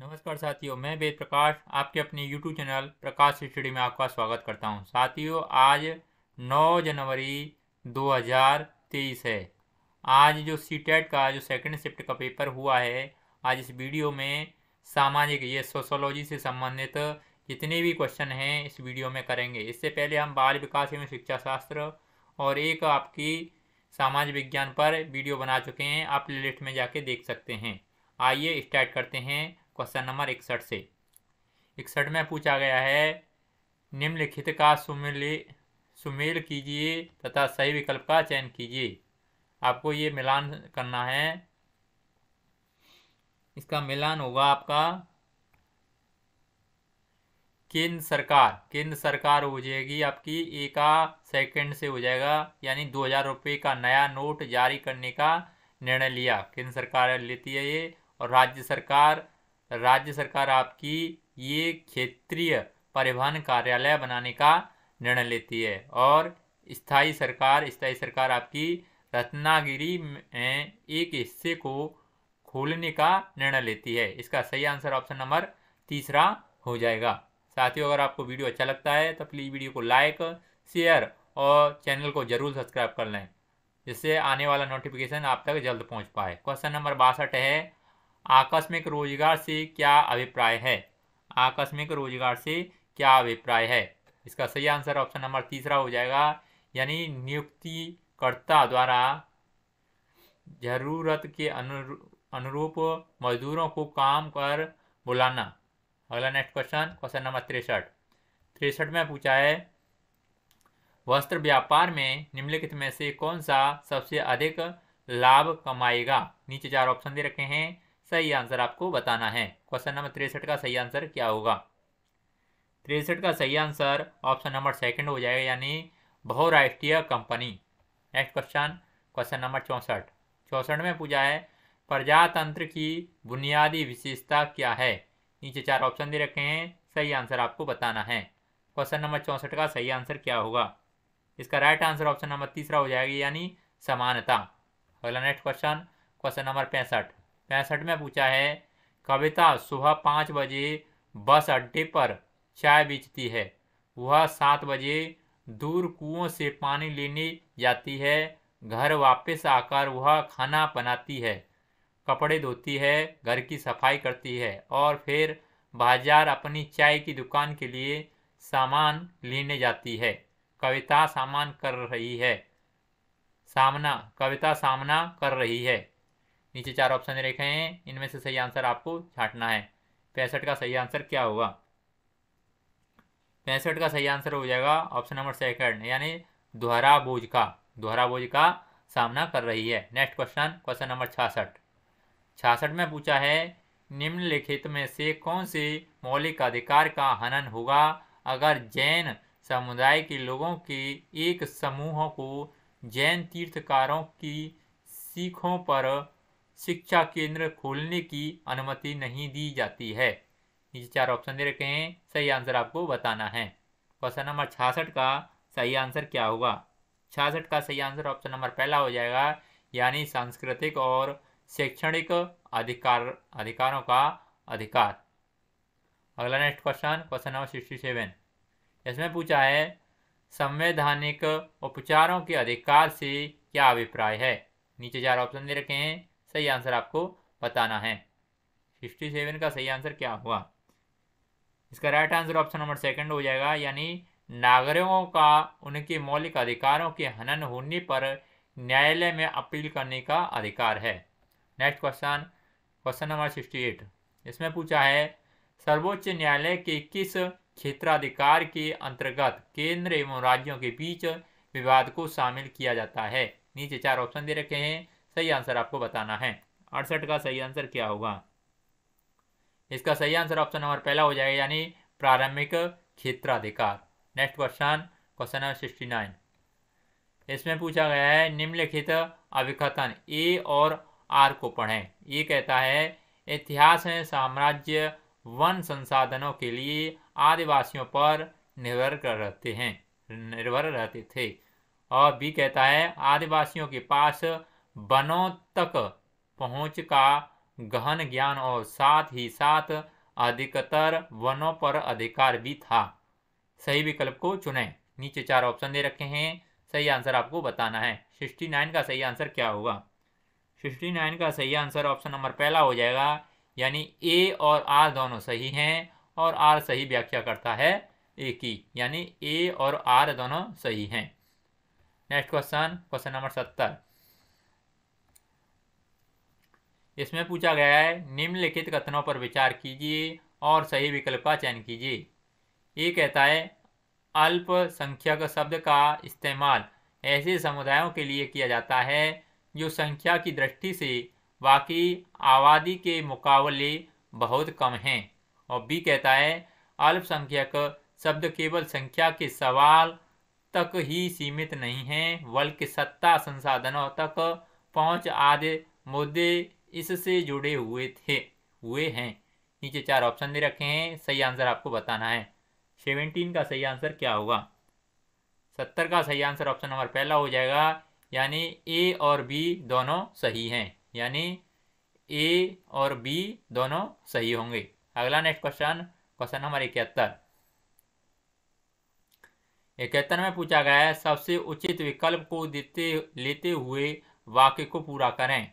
नमस्कार साथियों, मैं वेद प्रकाश, आपके अपने YouTube चैनल प्रकाश स्टडी में आपका स्वागत करता हूँ। साथियों, आज 9 जनवरी 2023 है। आज जो सी टेट का, जो सेकंड शिफ्ट का पेपर हुआ है, आज इस वीडियो में सामाजिक, ये सोशोलॉजी से संबंधित जितने भी क्वेश्चन हैं, इस वीडियो में करेंगे। इससे पहले हम बाल विकास एवं शिक्षा शास्त्र और एक आपकी सामाजिक विज्ञान पर वीडियो बना चुके हैं। आप प्लेलिस्ट में जाके देख सकते हैं। आइए स्टार्ट करते हैं। क्वेश्चन नंबर इकसठ से। इकसठ में पूछा गया है, निम्नलिखित का सुमेल सुमेल कीजिए तथा सही विकल्प का चयन कीजिए। आपको ये मिलान करना है। इसका मिलान होगा आपका, केंद्र सरकार। केंद्र सरकार हो जाएगी आपकी एक सेकंड से हो जाएगा, यानी दो हज़ार रुपये का नया नोट जारी करने का निर्णय लिया। केंद्र सरकार लेती है ये, और राज्य सरकार राज्य सरकार आपकी ये क्षेत्रीय परिवहन कार्यालय बनाने का निर्णय लेती है और स्थायी सरकार स्थायी सरकार आपकी रत्नागिरी में एक हिस्से को खोलने का निर्णय लेती है। इसका सही आंसर ऑप्शन नंबर तीसरा हो जाएगा। साथियों, अगर आपको वीडियो अच्छा लगता है तो प्लीज़ वीडियो को लाइक, शेयर और चैनल को ज़रूर सब्सक्राइब कर लें, जिससे आने वाला नोटिफिकेशन आप तक जल्द पहुँच पाए। क्वेश्चन नंबर बासठ है आकस्मिक रोज़गार से क्या अभिप्राय है? आकस्मिक रोज़गार से क्या अभिप्राय है? इसका सही आंसर ऑप्शन नंबर तीसरा हो जाएगा, यानी नियुक्तिकर्ता द्वारा ज़रूरत के अनुरूप मजदूरों को काम कर बुलाना। अगला नेक्स्ट क्वेश्चन क्वेश्चन नंबर तिरसठ। तिरसठ में पूछा है, वस्त्र व्यापार में निम्नलिखित में से कौन सा सबसे अधिक लाभ कमाएगा? नीचे चार ऑप्शन दे रखे हैं। सही आंसर आपको बताना है। क्वेश्चन नंबर तिरसठ का सही आंसर क्या होगा? तिरसठ का सही आंसर ऑप्शन नंबर सेकंड हो जाएगा, यानी बहुराष्ट्रीय company. Next question question number चौंसठ। चौंसठ में पूछा है, प्रजातंत्र की बुनियादी विशेषता क्या है? नीचे चार ऑप्शन दे रखे हैं, सही आंसर आपको बताना है। क्वेश्चन नंबर चौंसठ का सही आंसर क्या होगा? इसका राइट आंसर ऑप्शन नंबर तीसरा हो जाएगा, यानी समानता। अगला नेक्स्ट क्वेश्चन क्वेश्चन नंबर पैंसठ। पैंसठ में पूछा है, कविता सुबह पाँच बजे बस अड्डे पर चाय बेचती है। वह सात बजे दूर कुओं से पानी लेने जाती है, घर वापस आकर वह खाना बनाती है, कपड़े धोती है, घर की सफ़ाई करती है और फिर बाज़ार अपनी चाय की दुकान के लिए सामान लेने जाती है। कविता सामान कर रही है, सामना, कविता सामना कर रही है। नीचे चार ऑप्शन रखे हैं। इनमें से सही आंसर आपको छाटना है। पैंसठ का सही आंसर क्या होगा? पैंसठ का सही आंसर हो जाएगा ऑप्शन नंबर सेकंड यानी दोहरा बोझ का। दोहरा बोझ का सामना कर रही है। नेक्स्ट क्वेश्चन क्वेश्चन नंबर छियासठ छियासठ में पूछा है, निम्नलिखित में से कौन से मौलिक अधिकार का हनन होगा? अगर जैन समुदाय के लोगों के एक समूह को जैन तीर्थकारों की सीखों पर शिक्षा केंद्र खोलने की अनुमति नहीं दी जाती है। नीचे चार ऑप्शन दे रखे हैं। सही आंसर आपको बताना है। क्वेश्चन नंबर छियासठ का सही आंसर क्या होगा? छियासठ का सही आंसर ऑप्शन नंबर पहला हो जाएगा, यानी सांस्कृतिक और शैक्षणिक अधिकार, अधिकारों का अधिकार। अगला next question question number sixty seven इसमें पूछा है, संवैधानिक उपचारों के अधिकार से क्या अभिप्राय है? नीचे चार ऑप्शन दे रखे हैं। सही आंसर आपको बताना है। फिफ्टी सेवन का सही आंसर क्या हुआ? इसका right answer option number second हो जाएगा, यानी नागरिकों का, उनके मौलिक अधिकारों के हनन होने पर न्यायालय में अपील करने का अधिकार है। Next question question number sixty eight इसमें पूछा है, सर्वोच्च न्यायालय के किस क्षेत्राधिकार के अंतर्गत केंद्र एवं राज्यों के बीच विवाद को शामिल किया जाता है? नीचे चार ऑप्शन दे रखे हैं। सही आंसर आपको बताना है। अड़सठ का सही आंसर क्या होगा? इसका सही आंसर ऑप्शन नंबर पहला हो जाएगा, यानी प्रारंभिक क्षेत्राधिकार। Next question question number sixty nine इसमें पूछा गया है, निम्नलिखित अभिकथन ए और आर को पढ़ें। ये कहता है, इतिहास में साम्राज्य वन संसाधनों के लिए आदिवासियों पर निर्भर कर रहते हैं, निर्भर रहते थे। और बी कहता है, आदिवासियों के पास वनों तक पहुँच का गहन ज्ञान और साथ ही साथ अधिकतर वनों पर अधिकार भी था। सही विकल्प को चुनें। नीचे चार ऑप्शन दे रखे हैं। सही आंसर आपको बताना है। सिक्सटी नाइन का सही आंसर क्या होगा? सिक्सटी नाइन का सही आंसर ऑप्शन नंबर पहला हो जाएगा, यानी ए और आर दोनों सही हैं और आर सही व्याख्या करता है ए की, यानी ए और आर दोनों सही हैं। नेक्स्ट क्वेश्चन क्वेश्चन नंबर सत्तर। इसमें पूछा गया है, निम्नलिखित कथनों पर विचार कीजिए और सही विकल्प का चयन कीजिए। ये कहता है, अल्पसंख्यक शब्द का इस्तेमाल ऐसे समुदायों के लिए किया जाता है, जो संख्या की दृष्टि से बाकी आबादी के मुकाबले बहुत कम हैं। और बी कहता है, अल्पसंख्यक शब्द केवल संख्या के सवाल तक ही सीमित नहीं है, बल्कि सत्ता संसाधनों तक पहुँच आदि मुद्दे इससे जुड़े हुए थे, हुए हैं। नीचे चार ऑप्शन दे रखे हैं, सही आंसर आपको बताना है। सेवेंटीन का सही आंसर क्या होगा? सत्तर का सही आंसर ऑप्शन नंबर पहला हो जाएगा, यानी ए और बी दोनों सही हैं। यानी ए और बी दोनों सही होंगे। अगला नेक्स्ट क्वेश्चन क्वेश्चन नंबर इकहत्तर। इकहत्तर में पूछा गया है, सबसे उचित विकल्प को देते, लेते हुए वाक्य को पूरा करें।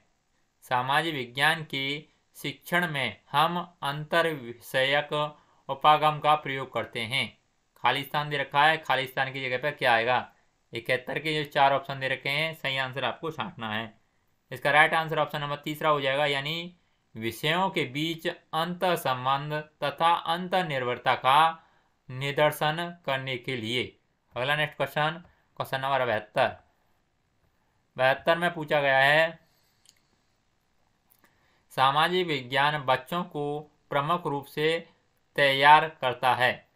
सामाजिक विज्ञान के शिक्षण में हम अंतर विषयक उपागम का प्रयोग करते हैं। खालिस्तान दे रखा है। खालिस्तान की जगह पर क्या आएगा? इकहत्तर के जो चार ऑप्शन दे रखे हैं, सही आंसर आपको छांटना है। इसका राइट आंसर ऑप्शन नंबर तीसरा हो जाएगा, यानी विषयों के बीच अंत संबंध तथा अंत निर्भरता का निदर्शन करने के लिए। अगला नेक्स्ट क्वेश्चन क्वेश्चन नंबर बहत्तर। बहत्तर में पूछा गया है सामाजिक विज्ञान बच्चों को प्रमुख रूप से तैयार करता है।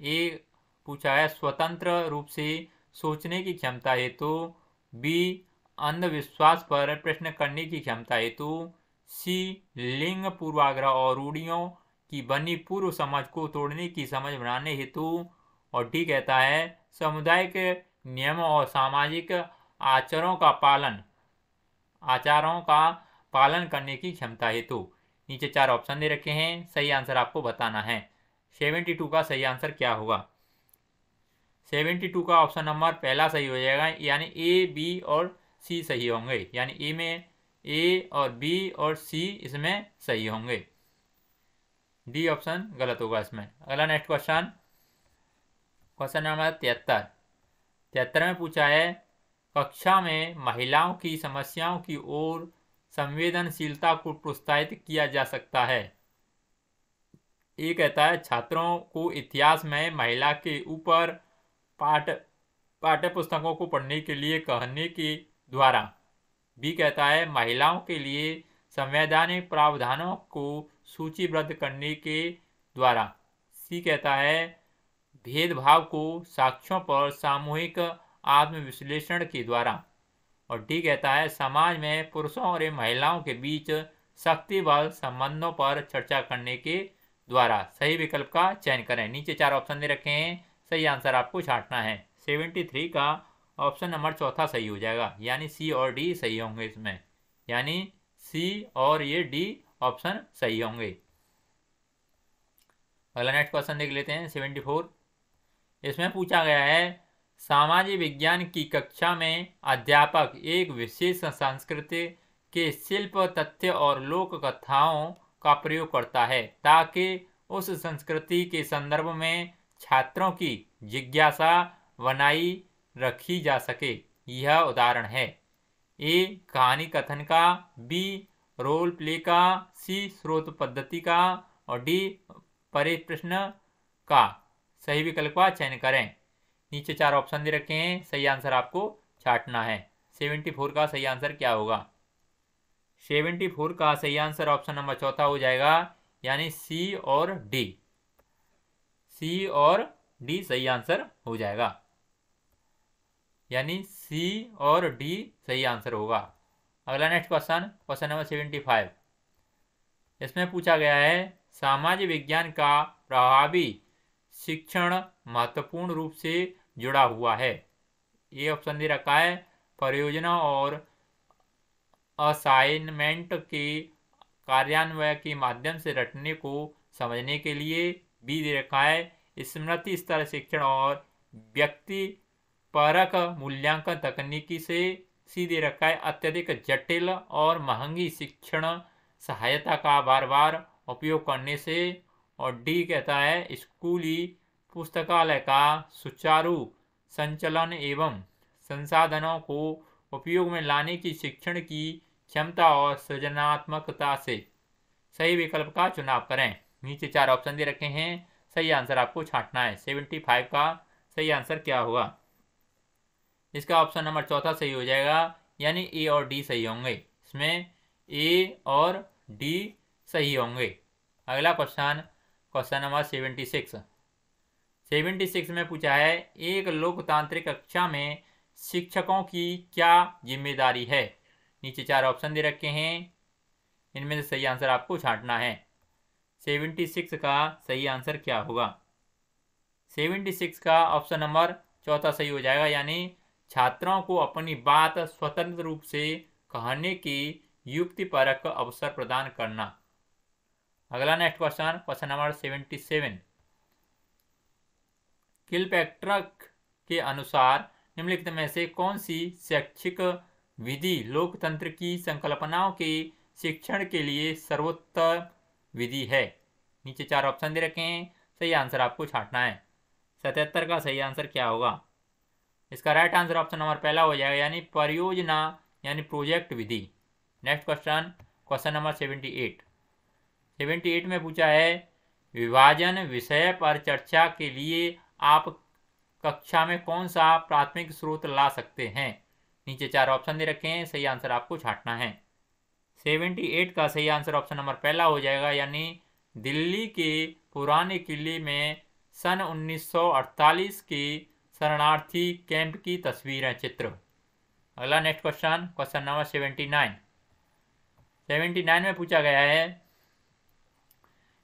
ये पूछा है, स्वतंत्र रूप से सोचने की क्षमता हेतु, बी, अंधविश्वास पर प्रश्न करने की क्षमता हेतु, सी, लिंग पूर्वाग्रह और रूढ़ियों की बनी पूर्व समझ को तोड़ने की समझ बनाने हेतु, और डी कहता है, सामुदायिक नियमों और सामाजिक आचारों का पालन, आचारों का पालन करने की क्षमता हेतु। नीचे चार ऑप्शन दे रखे हैं, सही आंसर आपको बताना है। सेवेंटी टू का सही आंसर क्या होगा सेवेंटी टू का ऑप्शन नंबर पहला सही हो जाएगा, यानी ए बी और सी सही होंगे। यानी ए में ए और बी और सी इसमें सही होंगे। डी ऑप्शन गलत होगा इसमें। अगला नेक्स्ट क्वेश्चन क्वेश्चन नंबर तिहत्तर। तिहत्तर में पूछा है, कक्षा में महिलाओं की समस्याओं की ओर संवेदनशीलता को प्रोत्साहित किया जा सकता है। ये कहता है, छात्रों को इतिहास में महिला के ऊपर पाठ पाठ्य पुस्तकों को पढ़ने के लिए कहने के द्वारा। भी कहता है, महिलाओं के लिए संवैधानिक प्रावधानों को सूचीबद्ध करने के द्वारा। सी कहता है, भेदभाव को साक्ष्यों पर सामूहिक आत्मविश्लेषण के द्वारा। और डी कहता है, समाज में पुरुषों और महिलाओं के बीच शक्ति बल संबंधों पर चर्चा करने के द्वारा सही विकल्प का चयन करें। नीचे चार ऑप्शन दे रखे हैं। सही आंसर आपको छाटना है। सेवेंटी थ्री का ऑप्शन नंबर चौथा सही हो जाएगा। यानी सी और डी सही होंगे इसमें। यानी सी और ये डी ऑप्शन सही होंगे। अगला नेक्स्ट क्वेश्चन देख लेते हैं। सेवेंटी फोर इसमें पूछा गया है सामाजिक विज्ञान की कक्षा में अध्यापक एक विशेष संस्कृति के शिल्प, तथ्य और लोक कथाओं का प्रयोग करता है, ताकि उस संस्कृति के संदर्भ में छात्रों की जिज्ञासा बनाई रखी जा सके। यह उदाहरण है। ए, कहानी कथन का, बी, रोल प्ले का, सी, स्रोत पद्धति का, और डी परिप्रश्न का। सही विकल्प का चयन करें। नीचे चार ऑप्शन दे रखे हैं। सही आंसर आपको छाटना है। सेवेंटी फोर का सही आंसर क्या होगा? सेवेंटी फोर का सही आंसर ऑप्शन नंबर चौथा हो जाएगा, यानी सी और डी सी और डी सही आंसर हो जाएगा। यानी सी और डी सही आंसर होगा। अगला next question question number seventy five इसमें पूछा गया है सामाजिक विज्ञान का प्रभावी शिक्षण महत्वपूर्ण रूप से जुड़ा हुआ है। ये ऑप्शन दे रखा है। परियोजना और असाइनमेंट के कार्यान्वय के माध्यम से रटने को समझने के लिए बी दे रखा है। स्मृति स्तर शिक्षण और व्यक्ति परक मूल्यांकन तकनीकी से सी दे रखा है। अत्यधिक जटिल और महँगी शिक्षण सहायता का बार बार उपयोग करने से और डी कहता है, स्कूली पुस्तकालय का सुचारू संचलन एवं संसाधनों को उपयोग में लाने की शिक्षण की क्षमता और सृजनात्मकता से सही विकल्प का चुनाव करें। नीचे चार ऑप्शन दे रखे हैं। सही आंसर आपको छांटना है। सेवेंटी फाइव का सही आंसर क्या होगा? इसका ऑप्शन नंबर चौथा सही हो जाएगा, यानी ए और डी सही होंगे। इसमें ए और डी सही होंगे। अगला question question number seventy six seventy six में पूछा है, एक लोकतांत्रिक कक्षा में शिक्षकों की क्या ज़िम्मेदारी है? नीचे चार ऑप्शन दे रखे हैं। इनमें से सही आंसर आपको छांटना है। सेवेंटी सिक्स का सही आंसर क्या होगा? सेवेंटी सिक्स का ऑप्शन नंबर चौथा सही हो जाएगा, यानी छात्रों को अपनी बात स्वतंत्र रूप से कहने की युक्ति परक अवसर प्रदान करना। अगला next question question number seventy seven. Kilpatrick के अनुसार निम्नलिखित में से कौन सी शैक्षिक विधि लोकतंत्र की संकल्पनाओं के शिक्षण के लिए सर्वोत्तम विधि है? नीचे चार ऑप्शन दे रखे हैं। सही आंसर आपको छाटना है। सतहत्तर का सही आंसर क्या होगा? इसका राइट आंसर ऑप्शन नंबर पहला हो जाएगा, यानी परियोजना, यानी प्रोजेक्ट विधि। Next question question number seventy eight seventy eight में पूछा है, विभाजन विषय पर चर्चा के लिए आप कक्षा में कौन सा प्राथमिक स्रोत ला सकते हैं? नीचे चार ऑप्शन दे रखे हैं, सही आंसर आपको छाटना है। सेवेंटी एट का सही आंसर ऑप्शन नंबर पहला हो जाएगा, यानी दिल्ली के पुराने किले में सन 1948 के शरणार्थी कैंप की तस्वीर है चित्र। अगला next question question number seventy nine seventy nine में पूछा गया है,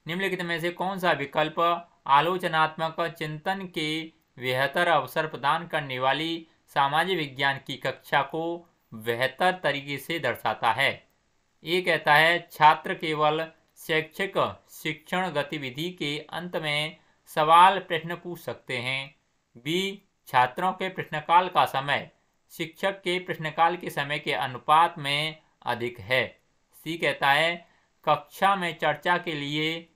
निम्नलिखित में से कौन सा विकल्प आलोचनात्मक चिंतन के बेहतर अवसर प्रदान करने वाली सामाजिक विज्ञान की कक्षा को बेहतर तरीके से दर्शाता है। ये कहता है, छात्र केवल शैक्षिक शिक्षण गतिविधि के अंत में सवाल प्रश्न पूछ सकते हैं। बी, छात्रों के प्रश्नकाल का समय शिक्षक के प्रश्नकाल के समय के अनुपात में अधिक है। सी कहता है, कक्षा में चर्चा के लिए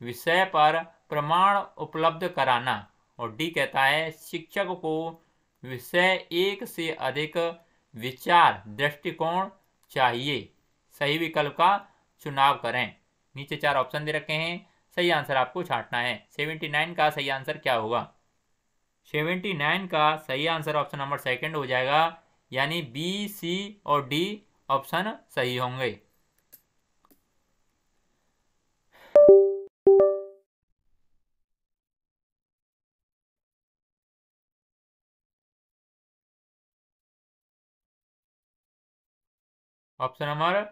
विषय पर प्रमाण उपलब्ध कराना। और डी कहता है, शिक्षक को विषय एक से अधिक विचार दृष्टिकोण चाहिए। सही विकल्प का चुनाव करें। नीचे चार ऑप्शन दे रखे हैं। सही आंसर आपको छांटना है। सेवेंटी नाइन का सही आंसर क्या होगा? सेवेंटी नाइन का सही आंसर ऑप्शन नंबर सेकंड हो जाएगा। यानी बी, सी और डी ऑप्शन सही होंगे। ऑप्शन नंबर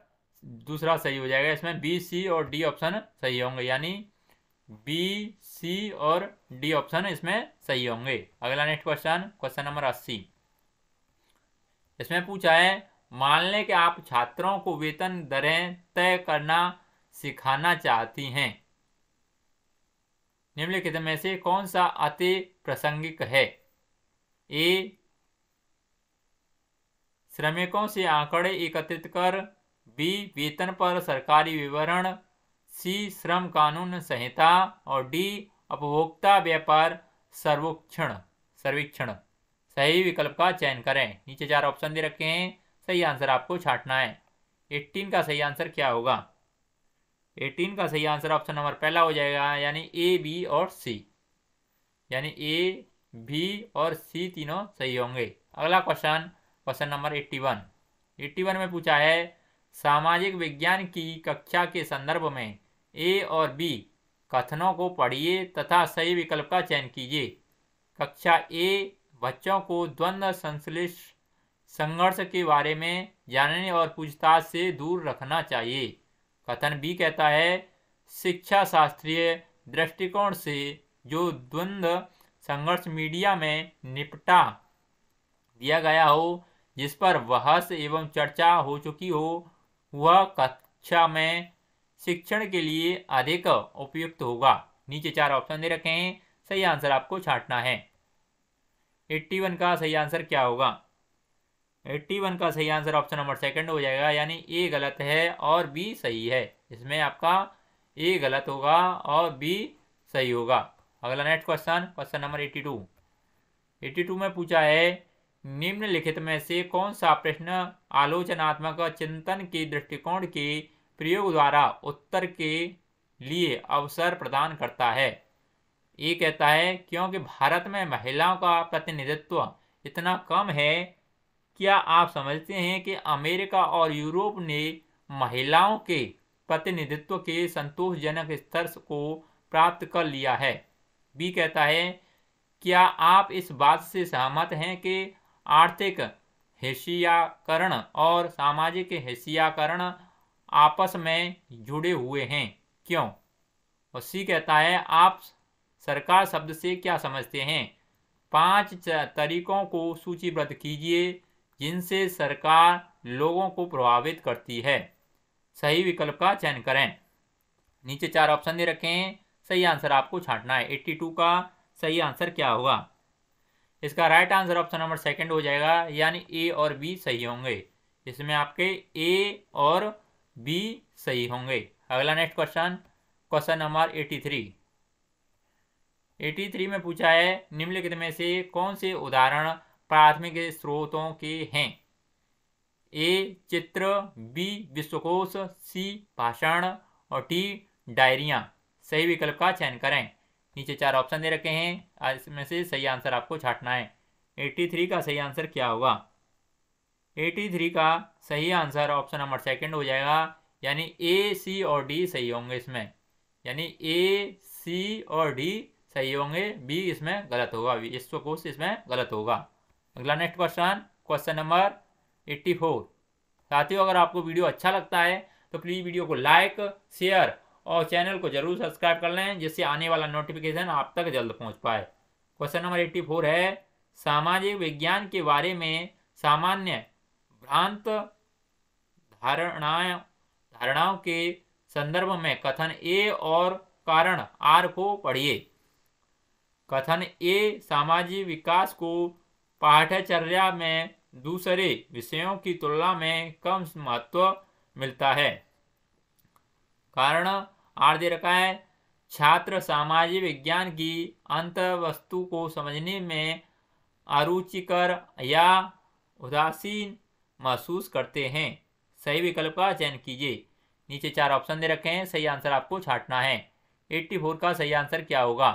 दूसरा सही हो जाएगा। इसमें बी सी और डी ऑप्शन सही होंगे। यानी बी सी और डी ऑप्शन इसमें सही होंगे। अगला नेक्स्ट क्वेश्चन क्वेश्चन नंबर अस्सी। इसमें पूछा है, मान लें कि आप छात्रों को वेतन दरें तय करना सिखाना चाहती हैं। निम्नलिखित में से कौन सा अति प्रासंगिक है? ए श्रमिकों से आंकड़े एकत्रित कर बी वेतन पर सरकारी विवरण, सी श्रम कानून संहिता और डी उपभोक्ता व्यापार सर्वेक्षण सर्वेक्षण। सही विकल्प का चयन करें। नीचे चार ऑप्शन दे रखे हैं। सही आंसर आपको छाटना है। 18 का सही आंसर क्या होगा? 18 का सही आंसर ऑप्शन नंबर पहला हो जाएगा, यानी ए, बी और सी। यानी ए, बी और सी तीनों सही होंगे। अगला question question number eighty one. Eighty one में पूछा है, सामाजिक विज्ञान की कक्षा के संदर्भ में ए और बी कथनों को पढ़िए तथा सही विकल्प का चयन कीजिए। कक्षा ए बच्चों को द्वंद्व संश्लिष्ट संघर्ष के बारे में जानने और पूछताछ से दूर रखना चाहिए। कथन बी कहता है, शिक्षा शास्त्रीय दृष्टिकोण से जो द्वंद्व संघर्ष मीडिया में निपटा दिया गया हो जिस पर बहस एवं चर्चा हो चुकी हो, वह कक्षा में शिक्षण के लिए अधिक उपयुक्त होगा। नीचे चार ऑप्शन दे रखे हैं। सही आंसर आपको छांटना है। 81 का सही आंसर क्या होगा? 81 का सही आंसर ऑप्शन नंबर सेकंड हो जाएगा, यानी ए गलत है और बी सही है। इसमें आपका ए गलत होगा और बी सही होगा। अगला नेक्स्ट क्वेश्चन क्वेश्चन नंबर 82 82 में पूछा है निम्नलिखित में से कौन सा प्रश्न आलोचनात्मक चिंतन के दृष्टिकोण के प्रयोग द्वारा उत्तर के लिए अवसर प्रदान करता है? ये कहता है, क्योंकि भारत में महिलाओं का प्रतिनिधित्व इतना कम है, क्या आप समझते हैं कि अमेरिका और यूरोप ने महिलाओं के प्रतिनिधित्व के संतोषजनक स्तर को प्राप्त कर लिया है? बी कहता है, क्या आप इस बात से सहमत हैं कि आर्थिक हिस्सियाकरण और सामाजिक हिस्सियाकरण आपस में जुड़े हुए हैं। क्यों? और सी कहता है, आप सरकार शब्द से क्या समझते हैं? पाँच तरीकों को सूचीबद्ध कीजिए, जिनसे सरकार लोगों को प्रभावित करती है। सही विकल्प का चयन करें। नीचे चार ऑप्शन दे रखे हैं। सही आंसर आपको छांटना है। 82 का सही आंसर क्या होगा? इसका right answer option number second हो जाएगा, यानी ए और बी सही होंगे। इसमें आपके ए और बी सही होंगे। अगला नेक्स्ट क्वेश्चन क्वेश्चन नंबर 83 83 में पूछा है, निम्नलिखित में से कौन से उदाहरण प्राथमिक स्रोतों के हैं? ए चित्र बी विश्वकोश सी भाषण, और टी डायरिया। सही विकल्प का चयन करें। नीचे चार ऑप्शन दे रखे हैं। इसमें से सही आंसर आपको छाटना है। 83 का सही आंसर क्या होगा? 83 का सही आंसर ऑप्शन नंबर सेकंड हो जाएगा। यानी ए सी और डी सही होंगे इसमें। यानी ए सी और डी सही होंगे। बी इसमें गलत होगा। कोश इसमें गलत होगा। अगला नेक्स्ट क्वेश्चन क्वेश्चन नंबर 84 साथियों, अगर आपको वीडियो अच्छा लगता है तो प्लीज़ वीडियो को लाइक शेयर और चैनल को ज़रूर सब्सक्राइब कर लें, जिससे आने वाला नोटिफिकेशन आप तक जल्द पहुँच पाए। क्वेश्चन नंबर एट्टी फोर है, सामाजिक विज्ञान के बारे में सामान्य भ्रांत धारणाएँ, धारणाओं के संदर्भ में कथन ए और कारण आर को पढ़िए। कथन ए सामाजिक विकास को पाठ्यचर्या में दूसरे विषयों की तुलना में कम महत्व मिलता है। कारण आर दे रखा है। छात्र सामाजिक विज्ञान की अंत वस्तु को समझने में अरुचिकर या उदासीन महसूस करते हैं। सही विकल्प का चयन कीजिए। नीचे चार ऑप्शन दे रखे हैं। सही आंसर आपको छाटना है। 84 का सही आंसर क्या होगा?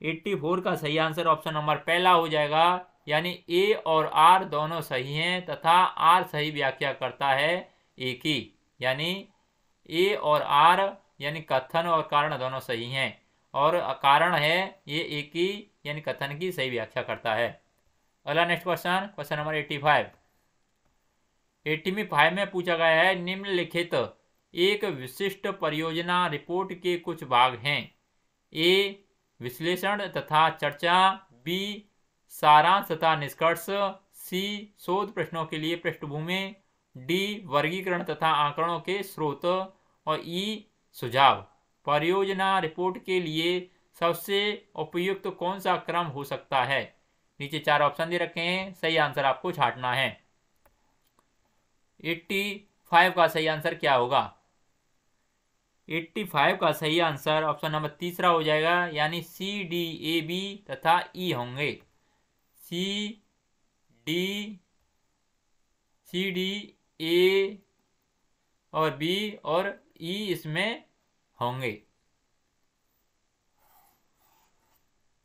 84 का सही आंसर ऑप्शन नंबर पहला हो जाएगा। यानी ए और आर दोनों सही हैं तथा आर सही व्याख्या करता है एक ही यानी ए और आर यानी कथन और कारण दोनों सही हैं। और कारण है ये एक ही, यानी कथन की सही व्याख्या करता है। अगला next question question number eighty five eighty five में पूछा गया है, निम्नलिखित एक विशिष्ट परियोजना रिपोर्ट के कुछ भाग हैं। ए, विश्लेषण तथा चर्चा, बी, सारांश तथा निष्कर्ष, सी, शोध प्रश्नों के लिए पृष्ठभूमि, डी, वर्गीकरण तथा आंकड़ों के स्रोत और ई सुझाव। परियोजना रिपोर्ट के लिए सबसे उपयुक्त तो कौन सा क्रम हो सकता है? नीचे चार ऑप्शन दे रखे हैं, सही आंसर आपको छाटना है। 85 का सही आंसर क्या होगा? 85 का सही आंसर ऑप्शन नंबर तीसरा हो जाएगा, यानी सी, डी, ए, बी तथा ई e होंगे। सी, डी सी, डी, ए और बी और ई इसमें होंगे।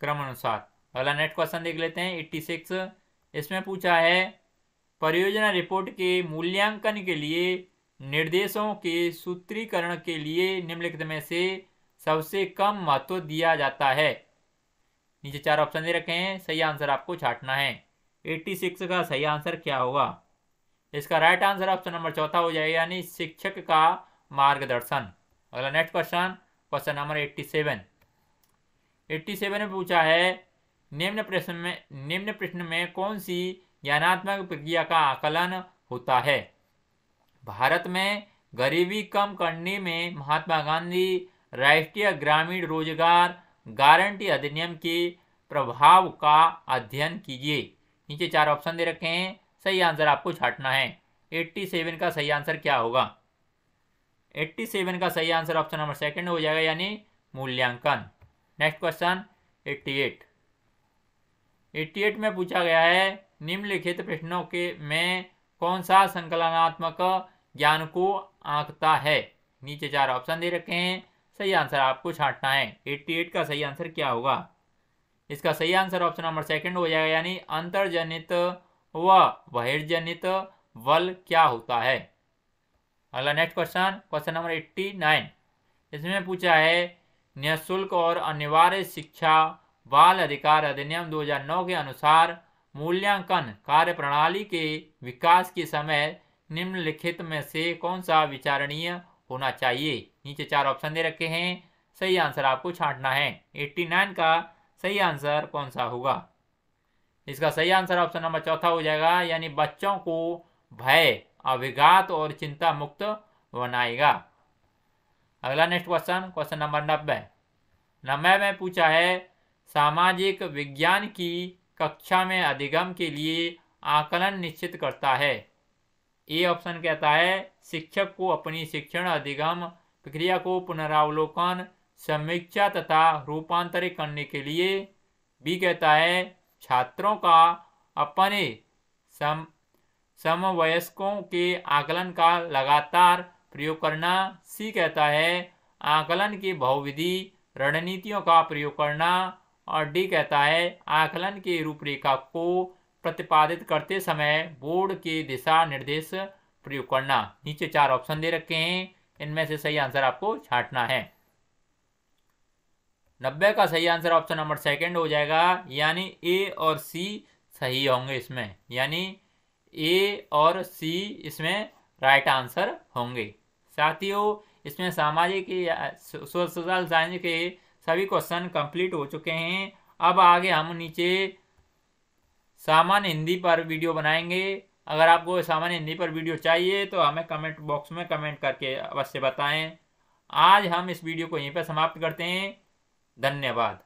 क्रम अनुसार। अगला नेक्स्ट क्वेश्चन देख लेते हैं। 86 इसमें पूछा है, परियोजना रिपोर्ट के मूल्यांकन के लिए निर्देशों के सूत्रीकरण के लिए निम्नलिखित में से सबसे कम महत्व दिया जाता है। नीचे चार ऑप्शन दे रखे हैं। सही आंसर आपको छाटना है। 86 का सही आंसर क्या होगा? इसका राइट आंसर ऑप्शन नंबर चौथा हो जाएगा, यानी शिक्षक का मार्गदर्शन। अगला next question question number eighty seven. Eighty seven में पूछा है, निम्न प्रश्न में, निम्न प्रश्न में कौन सी ज्ञानात्मक प्रक्रिया का आकलन होता है? भारत में गरीबी कम करने में महात्मा गांधी राष्ट्रीय ग्रामीण रोज़गार गारंटी अधिनियम के प्रभाव का अध्ययन कीजिए नीचे चार ऑप्शन दे रखे हैं, सही आंसर आपको छाटना है। 87 का सही आंसर क्या होगा? 87 का सही आंसर ऑप्शन नंबर सेकंड हो जाएगा, यानी मूल्यांकन। नेक्स्ट क्वेश्चन 88 88 में पूछा गया है, निम्नलिखित प्रश्नों के में कौन सा संकलनात्मक ज्ञान को आंकता है? नीचे चार ऑप्शन दे रखे हैं, सही आंसर आपको छांटना है। 88 का सही आंसर क्या होगा? इसका सही आंसर ऑप्शन नंबर सेकंड हो जाएगा, यानी अंतर्जनित व बहिर्जनित बल क्या होता है? अगला नेक्स्ट क्वेश्चन क्वेश्चन नंबर 89 इसमें पूछा है, निःशुल्क और अनिवार्य शिक्षा बाल अधिकार अधिनियम 2009 के अनुसार मूल्यांकन कार्य प्रणाली के विकास के समय निम्नलिखित में से कौन सा विचारणीय होना चाहिए? नीचे चार ऑप्शन दे रखे हैं। सही आंसर आपको छांटना है। 89 का सही आंसर कौन सा होगा? इसका सही आंसर ऑप्शन नंबर चौथा हो जाएगा, यानी बच्चों को भय अभिघात और चिंता मुक्त बनाएगा। अगला नेक्स्ट क्वेश्चन क्वेश्चन नंबर नब्बे। नब्बे में पूछा है, सामाजिक विज्ञान की कक्षा में अधिगम के लिए आकलन निश्चित करता है। ए ऑप्शन कहता है, शिक्षक को अपनी शिक्षण अधिगम प्रक्रिया को पुनरावलोकन, समीक्षा तथा रूपांतरित करने के लिए। बी कहता है, छात्रों का अपने समवयस्कों के आकलन का लगातार प्रयोग करना सी कहता है। आकलन की बहुविधि रणनीतियों का प्रयोग करना और डी कहता है आकलन की रूपरेखा को प्रतिपादित करते समय बोर्ड के दिशा निर्देश प्रयोग करना। नीचे चार ऑप्शन दे रखे हैं। इनमें से सही आंसर आपको छांटना है। नब्बे का सही आंसर ऑप्शन नंबर सेकंड हो जाएगा। यानी ए और सी सही होंगे इसमें। यानी ए और सी इसमें राइट आंसर होंगे। साथियों, इसमें सामाजिक सोशल साइंस के सभी क्वेश्चन कंप्लीट हो चुके हैं। अब आगे हम नीचे सामान्य हिंदी पर वीडियो बनाएँगे। अगर आपको सामान्य हिंदी पर वीडियो चाहिए तो हमें कमेंट बॉक्स में कमेंट करके अवश्य बताएँ। आज हम इस वीडियो को यहीं पर समाप्त करते हैं। धन्यवाद।